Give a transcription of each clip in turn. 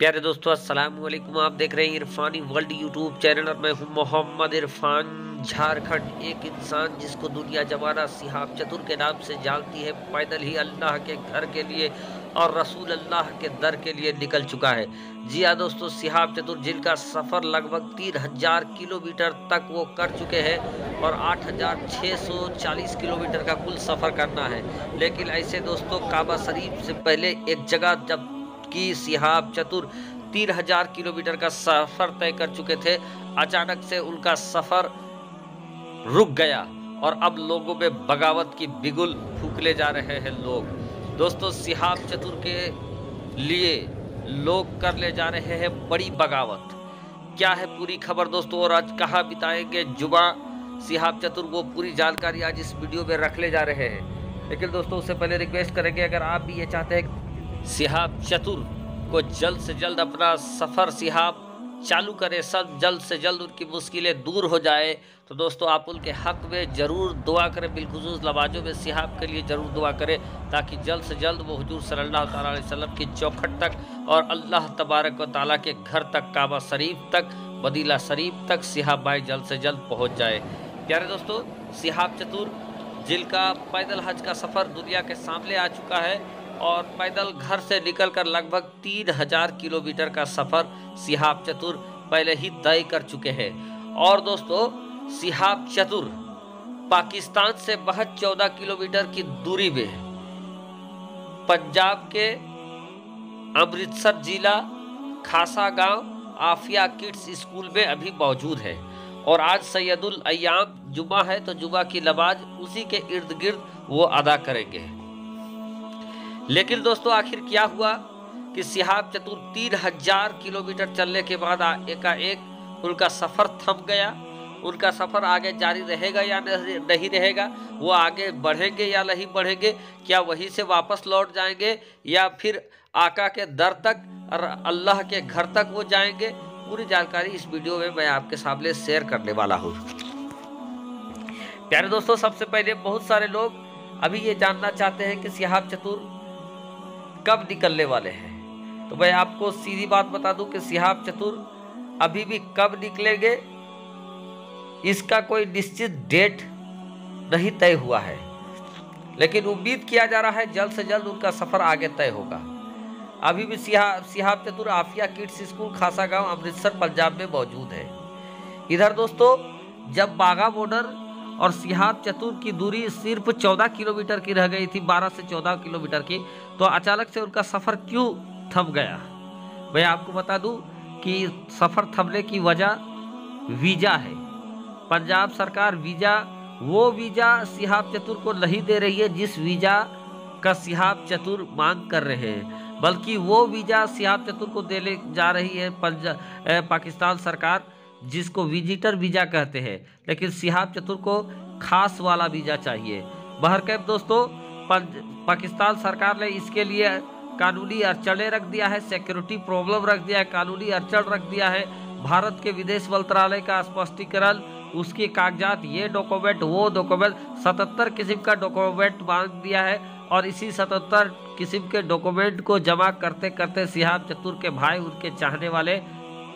प्यारे दोस्तों, अस्सलाम वालेकुम आप देख रहे हैं इरफानी वर्ल्ड यूट्यूब चैनल और मैं हूँ मोहम्मद इरफान झारखंड, एक इंसान जिसको दुनिया जमाना सिहाब चतुर के नाम से जानती है। पैदल ही अल्लाह के घर के लिए और रसूल अल्लाह के दर के लिए निकल चुका है। जी हाँ दोस्तों, सिहाब चतुर जिनका सफ़र लगभग तीन हज़ार किलोमीटर तक वो कर चुके हैं और आठ हज़ार छः सौ चालीस किलोमीटर का कुल सफ़र करना है। लेकिन ऐसे दोस्तों, काबा शरीफ से पहले एक जगह जब की सिहाब चतुर तीन हज़ार किलोमीटर का सफ़र तय कर चुके थे। अचानक से उनका सफ़र रुक गया और अब लोगों में बगावत की बिगुल फूकले जा रहे हैं लोग। दोस्तों, सिहाब चतुर के लिए लोग कर ले जा रहे हैं बड़ी बगावत। क्या है पूरी खबर दोस्तों और आज कहाँ बिताएँगे जुबा? सिहाब चतुर वो पूरी जानकारी आज इस वीडियो में रख ले जा रहे हैं। लेकिन दोस्तों, उससे पहले रिक्वेस्ट करेंगे अगर आप भी ये चाहते हैं सिहाब चतुर को जल्द से जल्द अपना सफ़र सिहाब चालू करें, सब जल्द से जल्द उनकी मुश्किलें दूर हो जाए। तो दोस्तों, आप उनके हक में ज़रूर दुआ करें, बिलखसूस लवाजों में सिहाब के लिए ज़रूर दुआ करें, ताकि जल्द से जल्द वो हजूर सल्ला वसल्लम की चौखट तक और अल्लाह तबारक व ताली के घर तक, काबा शरीफ तक मदीला शरीफ तक सिहाब भाई जल्द से जल्द पहुँच जाए। प्यारे दोस्तों, सिहाब चतुर जिनका पैदल हज का सफ़र दुनिया के सामने आ चुका है। और पैदल घर से निकलकर लगभग तीन हज़ार किलोमीटर का सफ़र सिहाब चतुर पहले ही तय कर चुके हैं। और दोस्तों, सिहाब चतुर पाकिस्तान से महज चौदह किलोमीटर की दूरी में है। पंजाब के अमृतसर जिला, खासा गाँव, आफिया किड्स स्कूल में अभी मौजूद है। और आज सैयदुल अयाम जुमा है तो जुमा की नमाज़ उसी के इर्द गिर्द वो अदा करेंगे। लेकिन दोस्तों, आखिर क्या हुआ कि सिहाब चतुर तीन हज़ार किलोमीटर चलने के बाद एकाएक उनका सफ़र थम गया। उनका सफ़र आगे जारी रहेगा या नहीं रहेगा, वो आगे बढ़ेंगे या नहीं बढ़ेंगे, क्या वहीं से वापस लौट जाएँगे या फिर आका के दर तक और अल्लाह के घर तक वो जाएँगे, पूरी जानकारी इस वीडियो में मैं आपके सामने शेयर करने वाला हूँ। प्यारे दोस्तों, सबसे पहले बहुत सारे लोग अभी ये जानना चाहते हैं कि सिहाब चतुर कब निकलने वाले हैं? तो मैं आपको सीधी बात बता दूँ कि सिहाब चतुर अभी भी कब निकलेंगे? इसका कोई निश्चित डेट नहीं तय हुआ है। लेकिन उम्मीद किया जा रहा है जल्द से जल्द उनका सफ़र आगे तय होगा। अभी भी सिहाब सिहाब चतुर आफिया किड्स स्कूल, खासा गाँव, अमृतसर, पंजाब में मौजूद है। इधर दोस्तों, जब बाघा बॉर्डर और सिहाब चतुर की दूरी सिर्फ़ 14 किलोमीटर की रह गई थी 12 से 14 किलोमीटर की। तो अचानक से उनका सफ़र क्यों थम गया? मैं आपको बता दूँ कि सफ़र थमने की वजह वीज़ा है। पंजाब सरकार वीज़ा, वो वीज़ा सिहाब चतुर को नहीं दे रही है जिस वीज़ा का सिहाब चतुर मांग कर रहे हैं, बल्कि वो वीज़ा सिहाब चतुर को देने जा रही है पंजाब पाकिस्तान सरकार। जिसको विजिटर वीज़ा कहते हैं। लेकिन सिहाब चतुर को खास वाला वीज़ा चाहिए। बहरकैब दोस्तों पाकिस्तान सरकार ने इसके लिए कानूनी अड़चने रख दिया है सिक्योरिटी प्रॉब्लम रख दिया है, कानूनी अड़चन रख दिया है। भारत के विदेश मंत्रालय का स्पष्टीकरण, उसके कागजात, ये डॉक्यूमेंट वो डॉक्यूमेंट सतहत्तर किस्म का डॉक्यूमेंट मांग दिया है और इसी सतहत्तर किस्म के डॉक्यूमेंट को जमा करते करते सिहाब चतुर के भाई, उनके चाहने वाले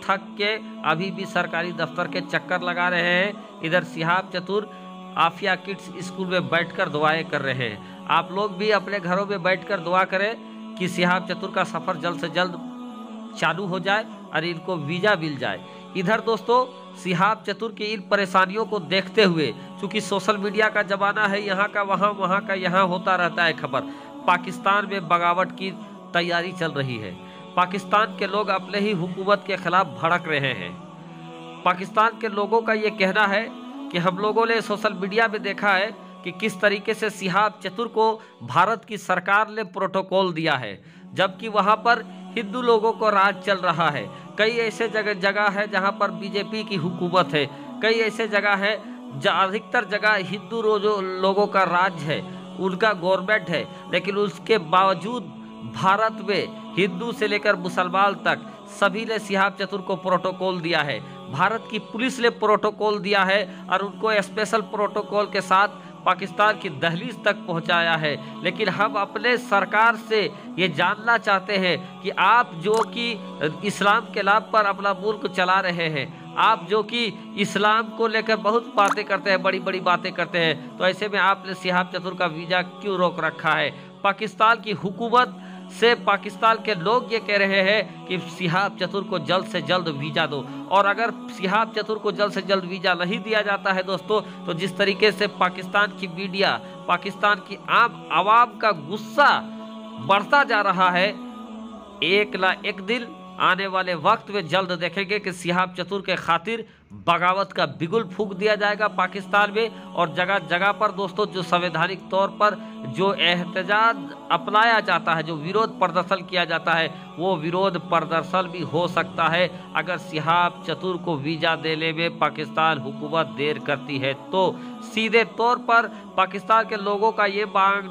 थक के अभी भी सरकारी दफ्तर के चक्कर लगा रहे हैं। इधर सिहाब चतुर आफिया किड्स स्कूल में बैठकर दुआएँ कर रहे हैं। आप लोग भी अपने घरों में बैठकर दुआ करें कि सिहाब चतुर का सफ़र जल्द से जल्द चालू हो जाए और इनको वीज़ा मिल जाए। इधर दोस्तों, सिहाब चतुर की इन परेशानियों को देखते हुए, चूँकि सोशल मीडिया का ज़माना है, यहाँ का वहाँ वहाँ का यहाँ होता रहता है खबर। पाकिस्तान में बगावट की तैयारी चल रही है। पाकिस्तान के लोग अपने ही हुकूमत के खिलाफ भड़क रहे हैं। पाकिस्तान के लोगों का ये कहना है कि हम लोगों ने सोशल मीडिया में देखा है कि किस तरीके से सिहाब चतुर को भारत की सरकार ने प्रोटोकॉल दिया है, जबकि वहाँ पर हिंदू लोगों को राज चल रहा है। कई ऐसे जगह जगह है जहाँ पर बीजेपी की हुकूमत है। कई ऐसे जगह है जहाँ अधिकतर जगह हिंदू लोगों का राज है, उनका गवर्नमेंट है, लेकिन उसके बावजूद भारत में हिंदू से लेकर मुसलमान तक सभी ने सिहाब चतुर को प्रोटोकॉल दिया है। भारत की पुलिस ने प्रोटोकॉल दिया है और उनको स्पेशल प्रोटोकॉल के साथ पाकिस्तान की दहलीज तक पहुँचाया है। लेकिन हम अपने सरकार से ये जानना चाहते हैं कि आप जो कि इस्लाम के लाभ पर अपना मुल्क चला रहे हैं, आप जो कि इस्लाम को लेकर बहुत बातें करते हैं बड़ी बड़ी बातें करते हैं तो ऐसे में आपने सिहाब चतुर का वीज़ा क्यों रोक रखा है? पाकिस्तान की हुकूमत से पाकिस्तान के लोग ये कह रहे हैं कि सिहाब चतुर को जल्द से जल्द वीज़ा दो। और अगर सिहाब चतुर को जल्द से जल्द वीज़ा नहीं दिया जाता है दोस्तों तो जिस तरीके से पाकिस्तान की मीडिया, पाकिस्तान की आम आवाम का गुस्सा बढ़ता जा रहा है, एक ना एक दिन आने वाले वक्त में जल्द देखेंगे कि सिहाब चतुर के खातिर बगावत का बिगुल फूक दिया जाएगा पाकिस्तान में। और जगह जगह पर दोस्तों, जो संवैधानिक तौर पर जो एहतजाज अपनाया जाता है, जो विरोध प्रदर्शन किया जाता है, वो विरोध प्रदर्शन भी हो सकता है। अगर सिहाब चतुर को वीज़ा देने में पाकिस्तान हुकूमत देर करती है तो सीधे तौर पर पाकिस्तान के लोगों का ये मांग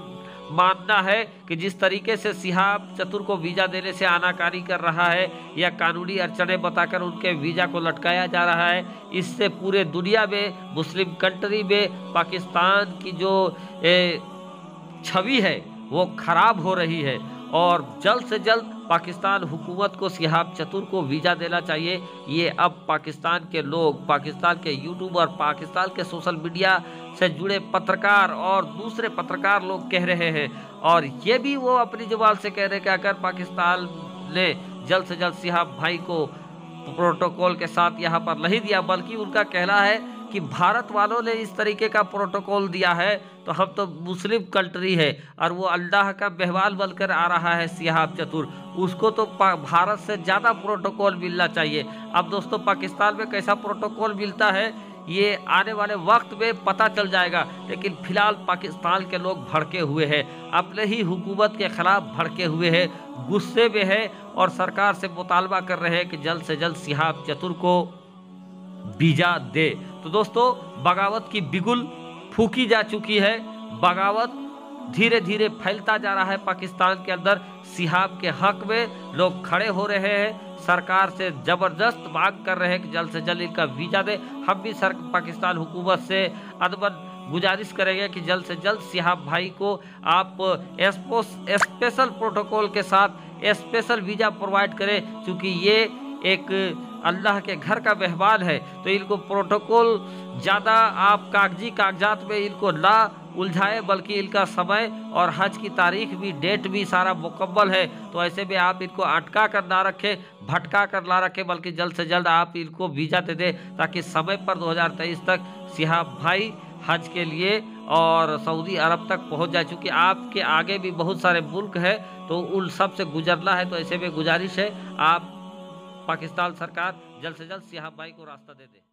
मानना है कि जिस तरीके से सिहाब चतुर को वीज़ा देने से आनाकारी कर रहा है या कानूनी अड़चने बताकर उनके वीज़ा को लटकाया जा रहा है, इससे पूरे दुनिया में, मुस्लिम कंट्री में, पाकिस्तान की जो छवि है, वो खराब हो रही है। और जल्द से जल्द पाकिस्तान हुकूमत को सिहाब चतुर को वीज़ा देना चाहिए। ये अब पाकिस्तान के लोग, पाकिस्तान के यूट्यूबर, पाकिस्तान के सोशल मीडिया से जुड़े पत्रकार और दूसरे पत्रकार लोग कह रहे हैं। और ये भी वो अपनी ज़ुबान से कह रहे हैं कि अगर पाकिस्तान ने जल्द से जल्द सिहाब भाई को प्रोटोकॉल के साथ यहाँ पर नहीं दिया, बल्कि उनका कहना है कि भारत वालों ने इस तरीके का प्रोटोकॉल दिया है तो हम तो मुस्लिम कंट्री है और वो अल्लाह का बेहवाल बनकर आ रहा है सिहाब चतुर। उसको तो भारत से ज़्यादा प्रोटोकॉल मिलना चाहिए। अब दोस्तों, पाकिस्तान में कैसा प्रोटोकॉल मिलता है? ये आने वाले वक्त में पता चल जाएगा। लेकिन फ़िलहाल पाकिस्तान के लोग भड़के हुए हैं। अपने ही हुकूमत के खिलाफ भड़के हुए हैं। गुस्से में है और सरकार से मुतालबा कर रहे हैं कि जल्द से जल्द सिहाब चतुर को बीजा दे। तो दोस्तों, बगावत की बिगुल फूकी जा चुकी है। बगावत धीरे धीरे फैलता जा रहा है पाकिस्तान के अंदर। सिहाब के हक में लोग खड़े हो रहे हैं। सरकार से ज़बरदस्त मांग कर रहे हैं कि जल्द से जल्द इनका वीज़ा दे। हम भी सर, पाकिस्तान हुकूमत से अदबन गुजारिश करेंगे कि जल्द से जल्द सिहाब भाई को आप स्पेशल प्रोटोकॉल के साथ स्पेशल वीज़ा प्रोवाइड करें, क्योंकि ये एक अल्लाह के घर का व्यवहार है। तो इनको प्रोटोकॉल ज़्यादा आप कागज़ी कागजात में इनको ला उलझाए, बल्कि इनका समय और हज की तारीख भी डेट भी सारा मुकम्मल है। तो ऐसे में आप इनको अटका कर ना रखें, भटका कर ना रखें, बल्कि जल्द से जल्द आप इनको वीज़ा दे दें, ताकि समय पर 2023 तक सिहाब भाई हज के लिए और सऊदी अरब तक पहुँच जाए। चूँकि आपके आगे भी बहुत सारे मुल्क हैं तो उन सबसे गुजरना है तो ऐसे में गुजारिश है, आप पाकिस्तान सरकार जल्द से जल्द सिहाब भाई को रास्ता दे दे।